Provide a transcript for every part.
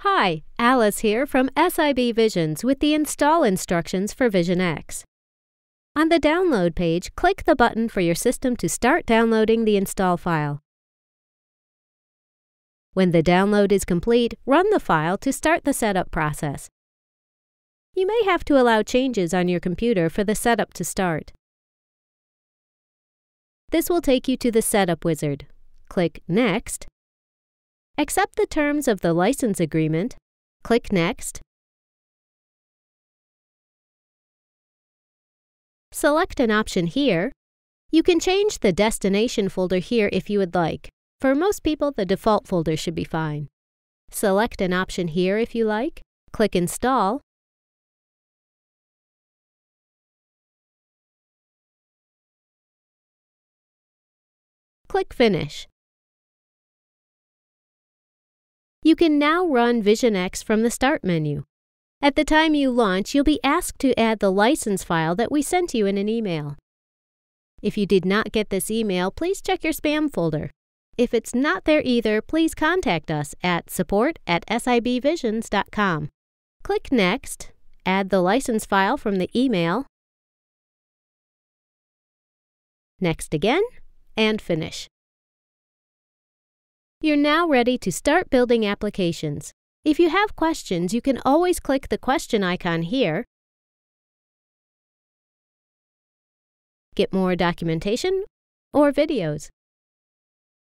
Hi, Alice here from SIB Visions with the install instructions for VisionX. On the download page, click the button for your system to start downloading the install file. When the download is complete, run the file to start the setup process. You may have to allow changes on your computer for the setup to start. This will take you to the Setup wizard. Click Next Accept the terms of the license agreement. Click Next. Select an option here. You can change the destination folder here if you would like. For most people, the default folder should be fine. Select an option here if you like. Click Install. Click Finish. You can now run VisionX from the Start menu. At the time you launch, you'll be asked to add the license file that we sent you in an email. If you did not get this email, please check your spam folder. If it's not there either, please contact us at support at sibvisions.com. Click Next, add the license file from the email, Next again, and finish. You're now ready to start building applications. If you have questions, you can always click the question icon here, get more documentation, or videos.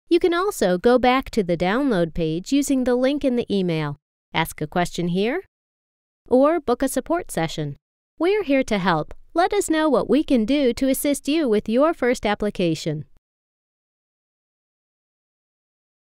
You can also go back to the download page using the link in the email, ask a question here, or book a support session. We're here to help. Let us know what we can do to assist you with your first application.